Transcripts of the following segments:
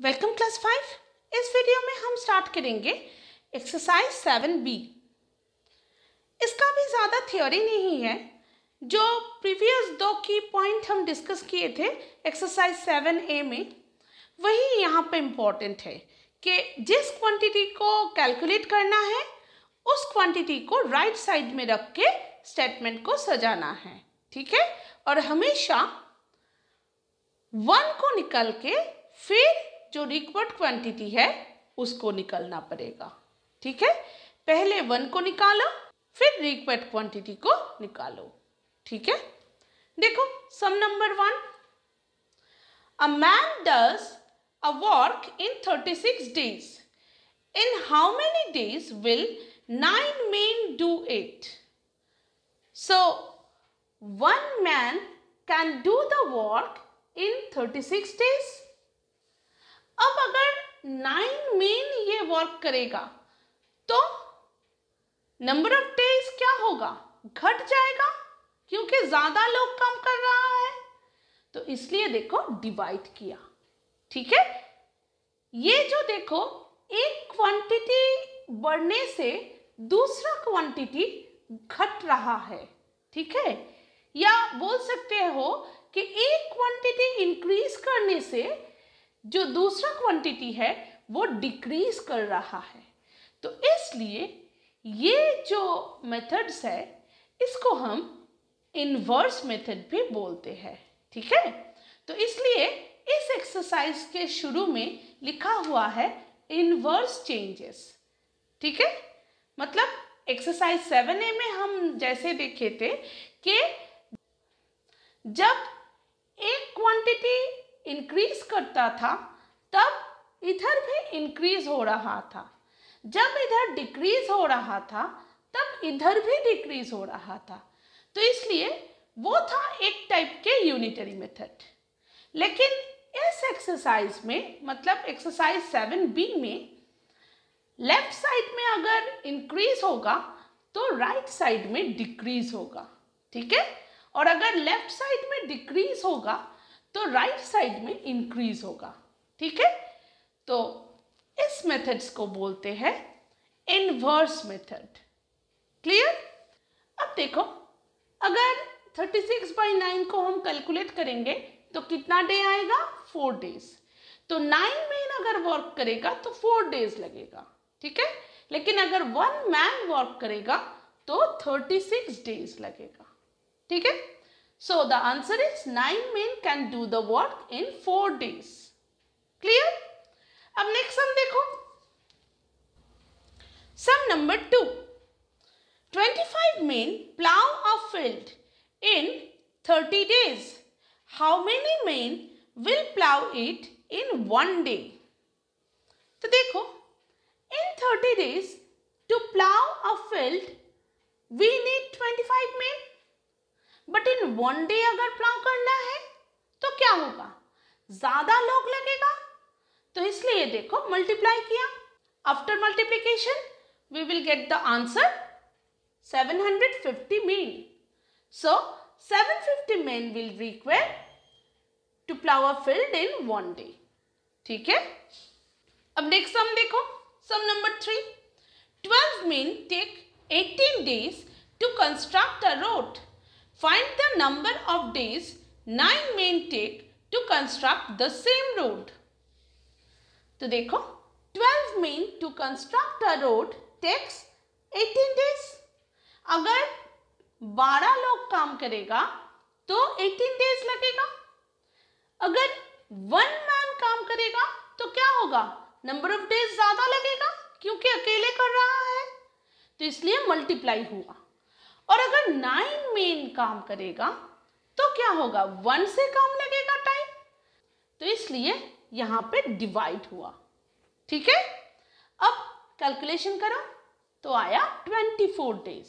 Welcome class five. इस video में हम स्टार्ट करेंगे एक्सरसाइज सेवन बी इसका भी ज़्यादा थ्योरी नहीं है। जो प्रीवियस दो की पॉइंट हम डिस्कस किए थे एक्सरसाइज सेवन ए में, वही यहाँ पे इम्पोर्टेंट है कि जिस क्वांटिटी को कैलकुलेट करना है, उस क्वांटिटी को राइट right साइड में रख के स्टेटमेंट को सजाना है। ठीक है? और हमेशा वन को निकल के फिर जो रिक्वर्ड क्वांटिटी है, उसको निकलना पड़ेगा। ठीक है? पहले वन को निकालो, फिर रिक्वर्ड क्वांटिटी को निकालो। ठीक है? देखो, sum number one. A man does a work in thirty six days in how many days will nine men do it so one man can do the work in thirty six days अब अगर nine main ये work करेगा तो number of days क्या होगा? घट जाएगा, क्योंकि ज़्यादा लोग काम कर रहा है। तो इसलिए देखो डिवाइड किया। ठीक है? ये जो देखो, एक क्वांटिटी बढ़ने से दूसरा क्वांटिटी घट रहा है। ठीक है? या बोल सकते हो कि एक क्वांटिटी इंक्रीज करने से जो दूसरा क्वांटिटी है, वो डिक्रीज कर रहा है। तो इसलिए ये जो मेथड्स है, इसको हम इनवर्स मेथड भी बोलते हैं, ठीक है? तो इसलिए इस एक्सरसाइज के शुरू में लिखा हुआ है इनवर्स चेंजेस ठीक है? मतलब एक्सरसाइज सेवन ए में हम जैसे देखे थे कि जब एक क्वांटिटी इंक्रीज करता था, तब इधर भी इंक्रीज हो रहा था। जब इधर डिक्रीज हो रहा था, तब इधर भी डिक्रीज हो रहा था। तो इसलिए वो था एक टाइप के यूनिटरी मेथड लेकिन इस एक्सरसाइज में मतलब एक्सरसाइज सेवन बी में लेफ़्ट साइड में अगर इंक्रीज होगा तो राइट right साइड में डिक्रीज होगा, ठीक है? और अगर लेफ़्ट साइड में डिक्रीज होगा तो राइट right साइड में इंक्रीज होगा, ठीक है? तो इस मेथड्स को बोलते हैं इनवर्स मेथड क्लियर अब देखो, अगर 36 सिक्स बाई नाइन को हम कैलकुलेट करेंगे तो कितना डे आएगा? फोर डेज़ तो नाइन मैन अगर वर्क करेगा तो फोर डेज़ लगेगा, ठीक है? लेकिन अगर वन मैन वर्क करेगा तो थर्टी सिक्स डेज़ लगेगा, ठीक है? So the answer is 9 men can do the work in 4 days. Clear? अब next sum देखो. Sum number 2. 25 men plow a field in 30 days. How many men will plow it in one day? तो देखो in 30 days to plow a field we need 25 men But in one day अगर plough करना है तो क्या होगा? ज़्यादा लोग लगेगा? तो इसलिए देखो मल्टीप्लाई किया। After multiplication we will get the answer 750 mean so 750 men will require to plough a field in one day ठीक है? अब नेक्स्ट सम देखो sum number three twelve men take 18 days to construct a road Find the number of days 9 men take to construct the same road. तो देखो 12 men to construct a road takes 18 days. अगर 12 लोग काम करेगा तो 18 days लगेगा अगर one man काम करेगा तो क्या होगा नंबर ऑफ़ डेज़ ज़्यादा लगेगा क्योंकि अकेले कर रहा है तो इसलिए मल्टीप्लाई हुआ और अगर नाइन मेन काम करेगा तो क्या होगा? वन से कम लगेगा टाइम तो इसलिए यहाँ पे डिवाइड हुआ। ठीक है? अब कैलकुलेशन करो तो आया twenty four days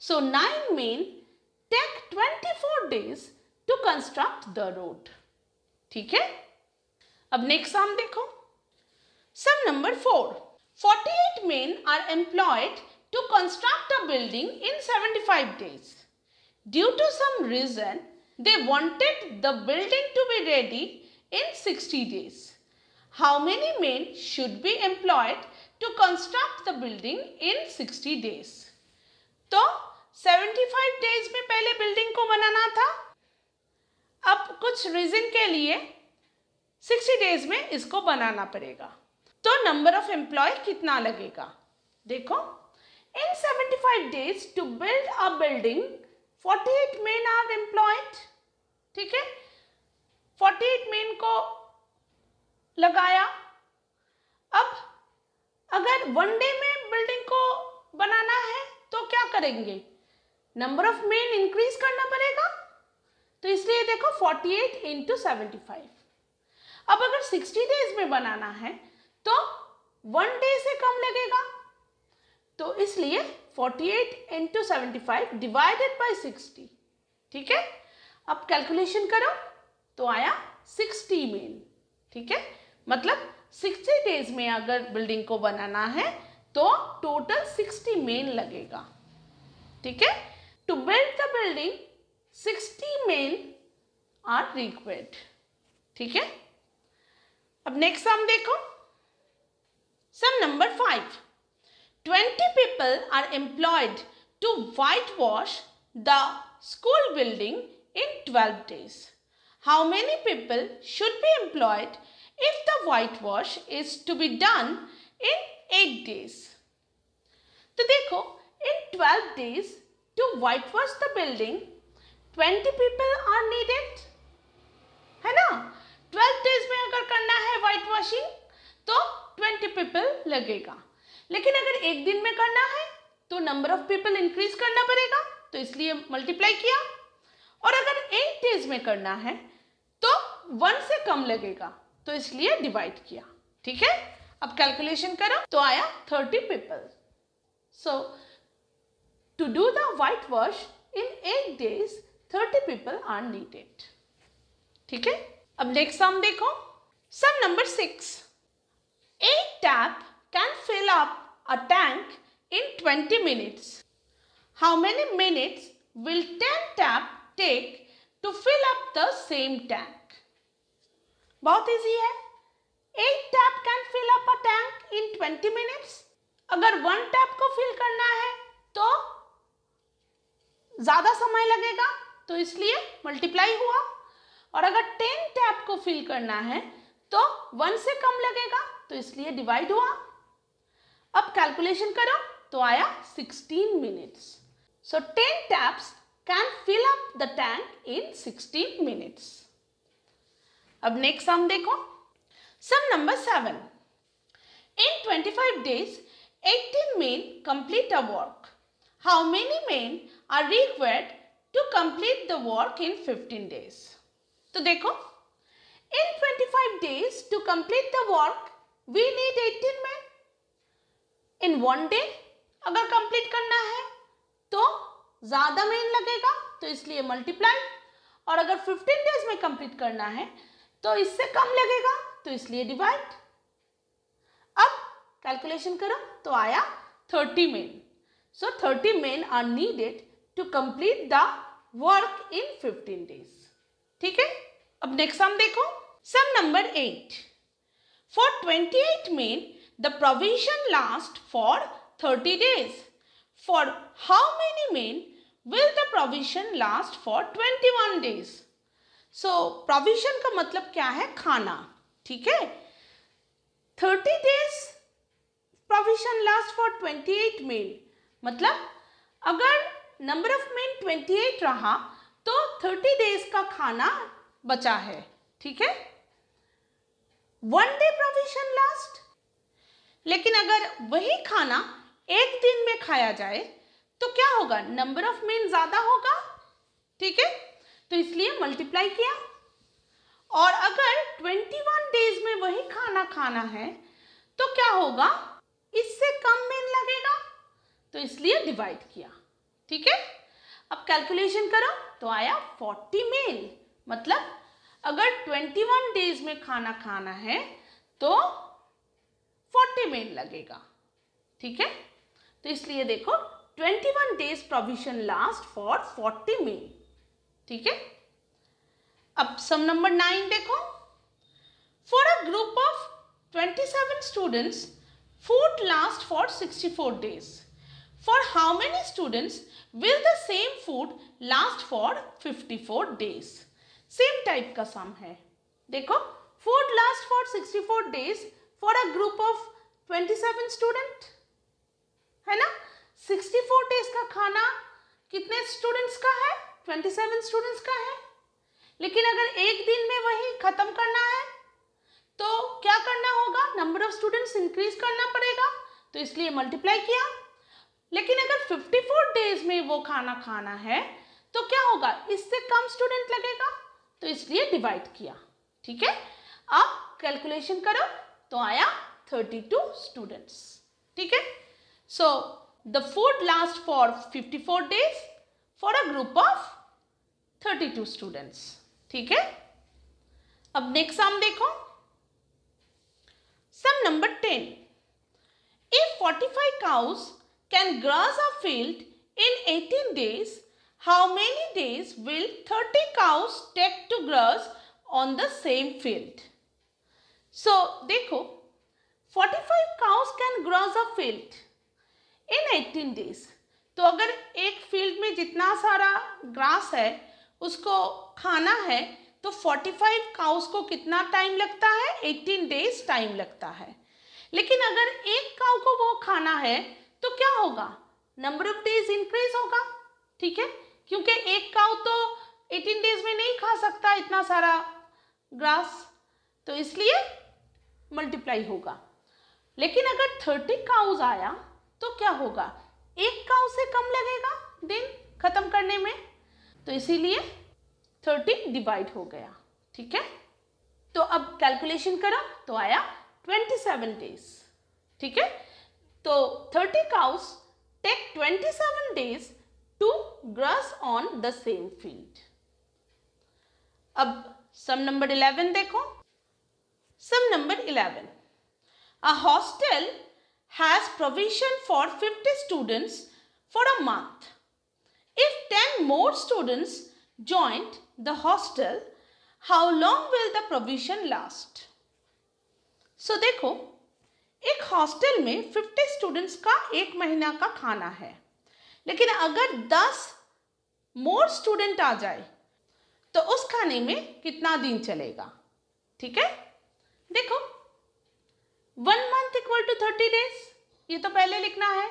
so nine men take twenty four days to construct the road ठीक है? अब नेक्स्ट सम देखो। Sum number four forty eight men are employed to construct a building in 75 days. Due to some reason, they wanted the building to be ready in 60 days. How many men should be employed to construct the building in 60 days तो 75 days में पहले building को बनाना था। अब कुछ reason के लिए 60 days में इसको बनाना पड़ेगा। तो नंबर ऑफ़ एम्प्लॉय कितना लगेगा? देखो। In 75 days to build a building 48 men are employed ठीक है? 48 मेन को लगाया। अब अगर वन डे में बिल्डिंग को बनाना है तो क्या करेंगे? नंबर ऑफ़ मेन इंक्रीज करना पड़ेगा। तो इसलिए देखो 48 एट इंटू अब अगर 60 डेज़ में बनाना है तो वन डे से कम लगेगा। तो इसलिए 48 eight into seventy five divided by sixty ठीक है? अब कैलकुलेशन करो तो आया 60 मेन ठीक है? मतलब 60 डेज़ में अगर बिल्डिंग को बनाना है तो टोटल 60 मेन लगेगा, ठीक है? To build the building 60 men are required ठीक है? अब नेक्स्ट सम देखो sum number five Twenty people are employed to white wash the school building in twelve days how many people should be employed if the whitewash is to be done in 8 days. तो देखो in 12 days to whitewash the building 20 people are needed है ना 12 days में अगर करना है white washing तो 20 people लगेगा लेकिन अगर एक दिन में करना है तो नंबर ऑफ़ पीपल इंक्रीज करना पड़ेगा। तो इसलिए मल्टीप्लाई किया। और अगर एट डेज़ में करना है तो वन से कम लगेगा। तो इसलिए डिवाइड किया। ठीक है? अब कैलकुलेशन करो। तो आया thirty people so to do the white wash in eight days thirty people are needed ठीक है? अब नेक्स्ट सम देखो। Sum number six a tap can fill up a tank in twenty minutes how many minutes will ten tap take to fill up the same tank बहुत easy है. एक tap can fill up a tank in 20 minutes अगर one tap को fill करना है तो ज़्यादा समय लगेगा. तो इसलिए मल्टीप्लाई हुआ. और अगर टेन टैप को फिल करना है तो वन से कम लगेगा. तो इसलिए डिवाइड हुआ. अब कैलकुलेशन करो तो आया 16 minutes so 10 taps can fill up the tank in 16 minutes अब नेक्स्ट हम देखो. Sum number seven in 25 days 18 men complete a work how many men are required to complete the work in 15 days तो देखो. In 25 days to complete the work we need 18 men in one day अगर complete करना है तो ज़्यादा main लगेगा तो इसलिए मल्टीप्लाई और अगर 15 डेज़ में कंप्लीट करना है तो इससे कम लगेगा तो इसलिए डिवाइड अब कैलकुलेशन करो तो आया thirty men so thirty men are needed to complete the work in fifteen days ठीक है? अब नेक्स्ट सम देखो. Sum number eight for twenty eight men the provision last for thirty days for how many men will the provision last for twenty one so, provision का मतलब क्या है? खाना ठीक है? Thirty days provision last for twenty eight men मतलब number of men twenty eight रहा तो थर्टी डेज़ का खाना बचा है ठीक है? वन डे प्रोविज़न लास्ट लेकिन अगर वही खाना एक दिन में खाया जाए तो क्या होगा? नंबर ऑफ़ मेन ज़्यादा होगा? ठीक है? तो इसलिए मल्टीप्लाई किया। और अगर 21 डेज़ में वही खाना खाना है तो क्या होगा? इससे कम मेन लगेगा। तो इसलिए डिवाइड किया। ठीक है? अब कैलकुलेशन करो तो आया 40 मेन मतलब अगर 21 डेज़ में खाना खाना है तो 40 मेन लगेगा। ठीक है? तो इसलिए देखो 21 days provision last for 40 men ठीक है? अब सम नंबर नाइन देखो। For a group of 27 students, food lasts for 64 days. For how many students will the same food last for 54 days? Same type का सम है। देखो food last for 64 days for a group of 27 student है ना? 64 days का खाना कितने students का है? 27 स्टूडेंट्स का है। लेकिन अगर एक दिन में वही खत्म करना है तो क्या करना होगा? नंबर ऑफ़ स्टूडेंट्स इंक्रीज करना पड़ेगा। तो इसलिए मल्टीप्लाई किया। लेकिन अगर 54 डेज़ में वो खाना खाना है तो क्या होगा? इससे कम स्टूडेंट लगेगा। तो इसलिए डिवाइड किया। ठीक है? अब कैलकुलेशन करो। तो आया टू स्टूडेंट्स ठीक है? So the food last for 54 days for a group of 32 students ठीक है? अब नेक्स्ट सम देखो। Sum number 10 if 45 cows can grass a field in 18 days how many days will 30 cows take to grass on the same field so, देखो 45 cows can graze a field in 18 days. तो अगर एक field में जितना सारा grass है, उसको खाना है तो 45 काउस को कितना टाइम लगता है? 18 डेज़ टाइम लगता है। लेकिन अगर एक काउ को वो खाना है तो क्या होगा? नंबर ऑफ़ डेज़ इंक्रीज होगा, ठीक है? क्योंकि एक काउ तो 18 डेज़ में नहीं खा सकता इतना सारा ग्रास तो इसलिए मल्टीप्लाई होगा। लेकिन अगर 30 काउज आया तो क्या होगा? एक काउ से कम लगेगा दिन खत्म करने में। तो इसीलिए थर्टी डिवाइड हो गया, ठीक है? तो अब कैलकुलेशन करा तो आया ट्वेंटी सेवन डेज़ ठीक है? तो thirty cows take twenty seven days to grass on the same field अब सम नंबर इलेवन देखो। Sum number eleven a hostel has provision for fifty students for a month if ten more students joined the hostel, how long will the provision last? So देखो एक hostel में 50 students का एक महीना का खाना है। लेकिन अगर 10 मोर स्टूडेंट आ जाए तो उस खाने में कितना दिन चलेगा? ठीक है? देखो one month equal to thirty days ये तो पहले लिखना है।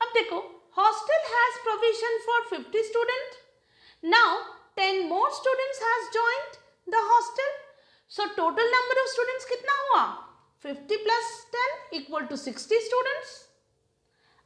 अब देखो hostel has provision for fifty student now ten more students has joined the hostel so total number of students कितना हुआ? Fifty plus ten equal to sixty students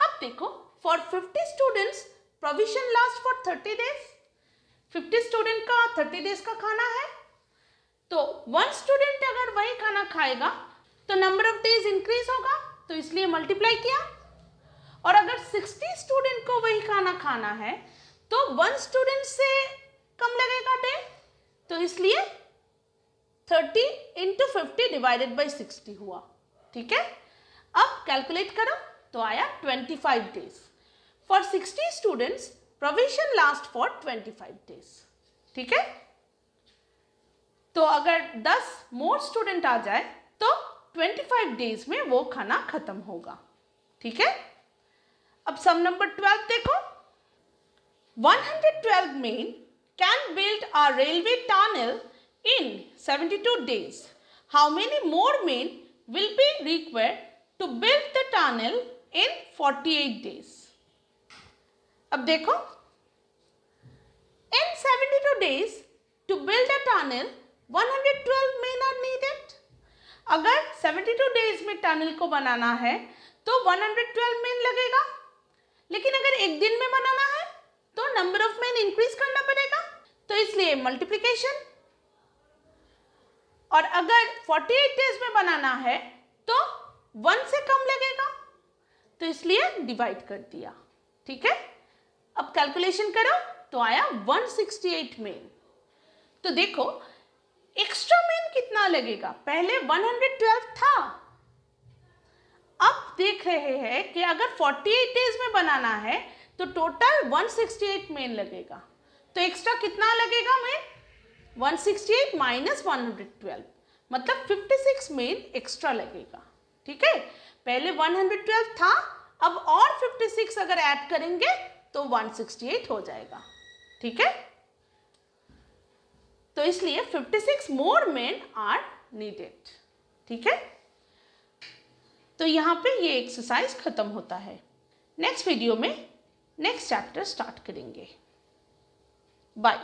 अब देखो for fifty students provision last for thirty days fifty student का thirty days का खाना है तो one student अगर वही खाना खाएगा तो नंबर ऑफ़ डेज़ इंक्रीज होगा तो इसलिए मल्टीप्लाई किया। और अगर 60 स्टूडेंट को वही खाना खाना है तो वन स्टूडेंट से कम लगेगा डे तो इसलिए thirty into fifty divided by sixty हुआ। ठीक है? अब कैलकुलेट करो तो आया twenty five days for sixty students provision last for twenty five days ठीक है? तो अगर 10 मोर स्टूडेंट आ जाए तो 25 डेज़ में वो खाना खत्म होगा। ठीक है? अब सम नंबर 12 देखो। 112 men can build a railway tunnel in 72 days how many more men will be required to build the tunnel in 48 days अब देखो। In 72 days to build a tunnel 112 men are needed. अगर 72 days में tunnel को बनाना है तो 112 main लगेगा। लेकिन अगर एक दिन में बनाना है तो नंबर ऑफ़ मैन इंक्रीज करना पड़ेगा। तो इसलिए मल्टीप्लीकेशन और अगर 48 डेज़ में बनाना है तो वन से कम लगेगा। तो इसलिए डिवाइड कर दिया। ठीक है? अब कैलकुलेशन करो तो आया 168 मेन तो देखो एक्स्ट्रा मेन कितना लगेगा? पहले 112 था। अब देख रहे हैं कि अगर 48 डेज़ में बनाना है तो टोटल 168 मेन लगेगा। तो एक्स्ट्रा कितना लगेगा मेन 168 माइनस वन मतलब 56 मेन एक्स्ट्रा लगेगा। ठीक है? पहले 112 था, अब और 56 अगर ऐड करेंगे तो 168 हो जाएगा। ठीक है? तो इसलिए 56 मोर मेन आर नीडेड ठीक है? तो यहाँ पे ये एक्सरसाइज खत्म होता है। नेक्स्ट वीडियो में नेक्स्ट चैप्टर स्टार्ट करेंगे। बाय